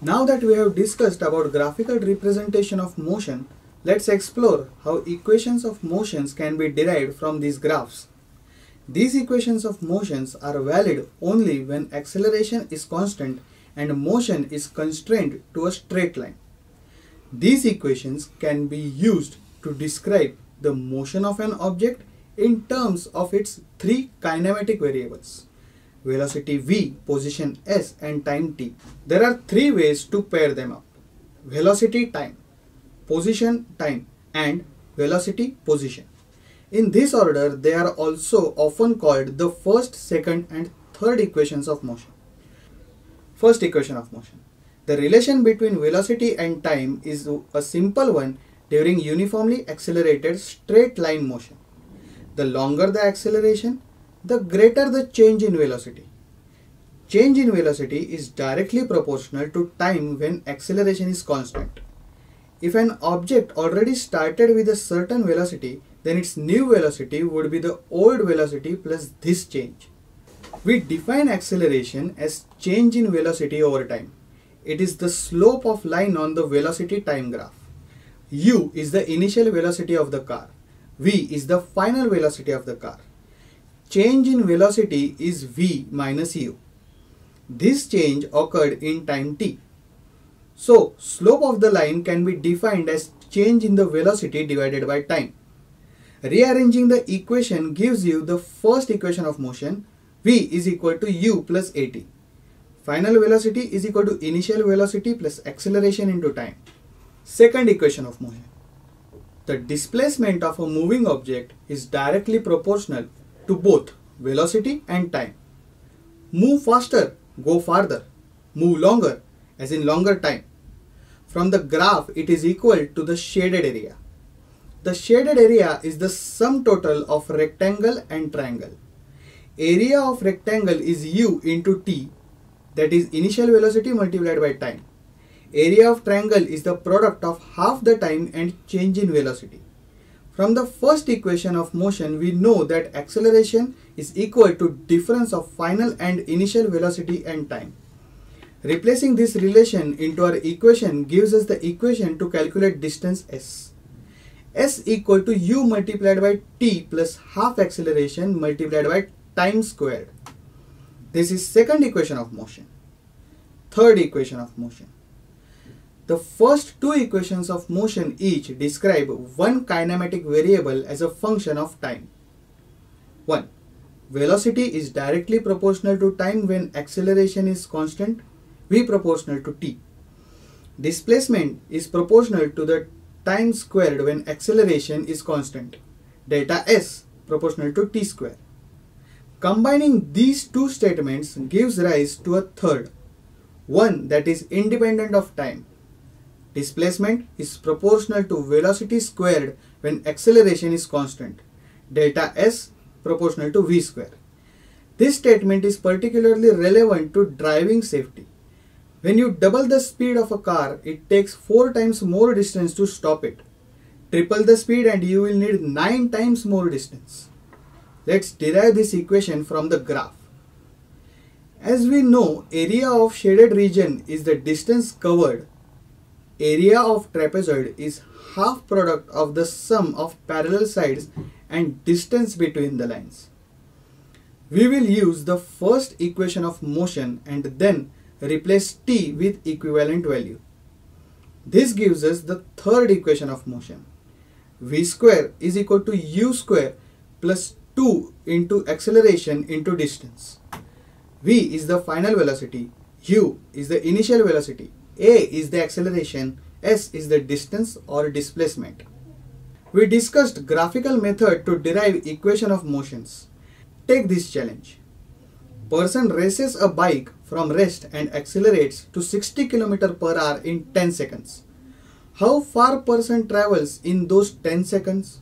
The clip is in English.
Now that we have discussed about graphical representation of motion, let's explore how equations of motions can be derived from these graphs. These equations of motions are valid only when acceleration is constant and motion is constrained to a straight line. These equations can be used to describe the motion of an object in terms of its three kinematic variables velocity v, position s and time t. There are three ways to pair them up. Velocity time, position time and velocity position. In this order, they are also often called the first, second and third equations of motion. First equation of motion. The relation between velocity and time is a simple one during uniformly accelerated straight line motion. The longer the acceleration, the greater the change in velocity. Change in velocity is directly proportional to time when acceleration is constant. If an object already started with a certain velocity, then its new velocity would be the old velocity plus this change. We define acceleration as change in velocity over time. It is the slope of line on the velocity time graph. u is the initial velocity of the car. v is the final velocity of the car. Change in velocity is v minus u. This change occurred in time t. So, slope of the line can be defined as change in the velocity divided by time. Rearranging the equation gives you the first equation of motion v is equal to u plus at. Final velocity is equal to initial velocity plus acceleration into time. Second equation of motion. The displacement of a moving object is directly proportional to both velocity and time. Move faster, go farther. Move longer, as in longer time. From the graph, it is equal to the shaded area. The shaded area is the sum total of rectangle and triangle. Area of rectangle is u into t, that is initial velocity multiplied by time. Area of triangle is the product of half the time and change in velocity. From the first equation of motion, we know that acceleration is equal to difference of final and initial velocity and time. Replacing this relation into our equation gives us the equation to calculate distance s. s equal to u multiplied by t plus half acceleration multiplied by time squared. This is second equation of motion. Third equation of motion. The first two equations of motion each describe one kinematic variable as a function of time. 1. Velocity is directly proportional to time when acceleration is constant, v proportional to t. Displacement is proportional to the time squared when acceleration is constant, delta s proportional to t square. Combining these two statements gives rise to a third, one that is independent of time Displacement is proportional to velocity squared when acceleration is constant. Delta S proportional to V square. This statement is particularly relevant to driving safety. When you double the speed of a car, it takes 4 times more distance to stop it. Triple the speed and you will need 9 times more distance. Let's derive this equation from the graph. As we know, area of shaded region is the distance covered area of trapezoid is half product of the sum of parallel sides and distance between the lines. We will use the first equation of motion and then replace t with equivalent value. This gives us the third equation of motion. v square is equal to u square plus 2 into acceleration into distance. v is the final velocity, u is the initial velocity a is the acceleration, S is the distance or displacement. We discussed graphical method to derive equation of motions. Take this challenge. Person races a bike from rest and accelerates to 60 km per hour in 10 seconds. How far person travels in those 10 seconds?